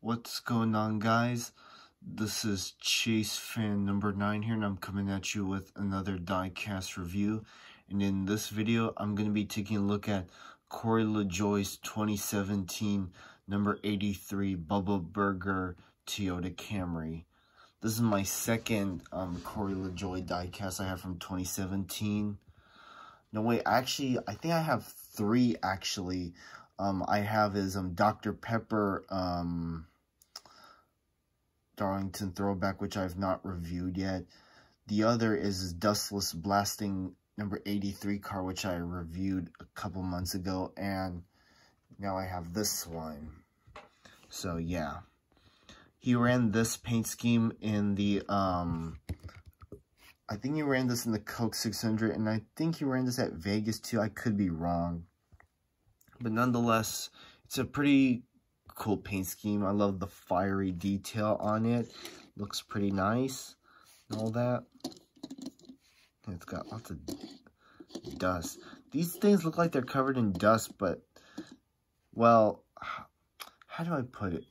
What's going on guys? This is Chase fan number 9 here and I'm coming at you with another diecast review. And in this video, I'm going to be taking a look at Corey LaJoie's 2017 number 83 Bubba Burger Toyota Camry. This is my second um, Corey LaJoie diecast I have from 2017. No, wait, actually, I think I have three, actually. Um, I have is um, Dr. Pepper um, Darlington Throwback, which I've not reviewed yet. The other is Dustless Blasting number 83 car, which I reviewed a couple months ago. And now I have this one. So, yeah. He ran this paint scheme in the um, I think he ran this in the Coke 600, and I think he ran this at Vegas too. I could be wrong. But nonetheless, it's a pretty cool paint scheme. I love the fiery detail on it. Looks pretty nice and all that. And it's got lots of dust. These things look like they're covered in dust, but, well, how do I put it?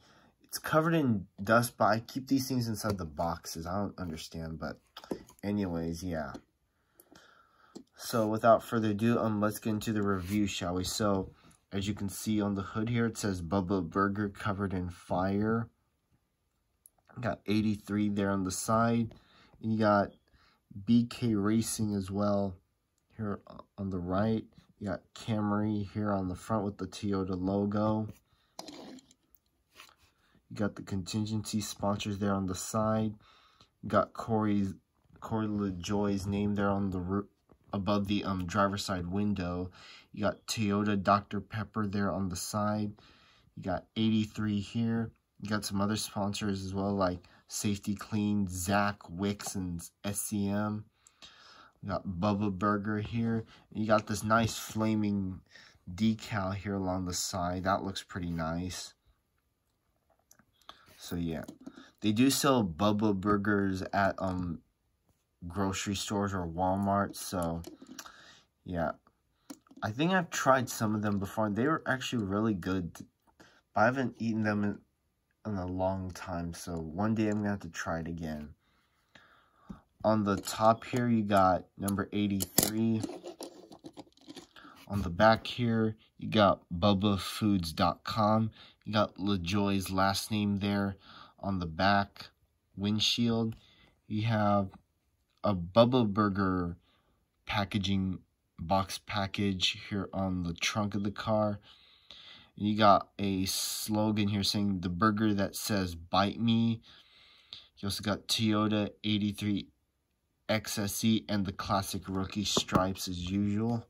It's covered in dust, but I keep these things inside the boxes. I don't understand, but anyways, yeah. So without further ado, um, let's get into the review, shall we? So, as you can see on the hood here, it says Bubba Burger covered in fire. Got 83 there on the side. And you got BK Racing as well here on the right. You got Camry here on the front with the Toyota logo. You got the contingency sponsors there on the side. You got Corey's Corey LaJoie's name there on the above the um driver side window. You got Toyota Dr. Pepper there on the side. You got 83 here. You got some other sponsors as well, like Safety-Kleen, Zach, Wix, and SCM. You got Bubba Burger here. And you got this nice flaming decal here along the side. That looks pretty nice. So yeah. They do sell Bubba Burgers at um grocery stores or Walmart. So, yeah. I think I've tried some of them before. And they were actually really good. But I haven't eaten them in, in a long time. So, one day I'm going to have to try it again. On the top here, you got number 83. On the back here, you got BubbaFoods.com. You got LaJoie's last name there on the back windshield. You have a Bubba Burger packaging box package here on the trunk of the car. You got a slogan here saying the burger that says bite me. You also got Toyota 83 XSE and the classic rookie stripes as usual.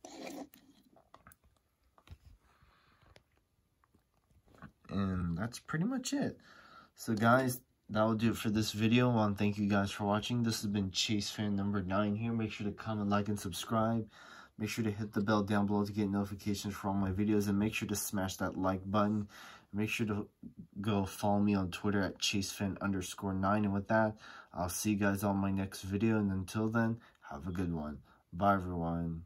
And that's pretty much it. So guys, that will do it for this video. I want to thank you guys for watching. This has been Chase fan number 9 here. Make sure to comment, like, and subscribe. Make sure to hit the bell down below to get notifications for all my videos. And make sure to smash that like button. Make sure to go follow me on Twitter at ChaseFan underscore 9. And with that, I'll see you guys on my next video. And until then, have a good one. Bye, everyone.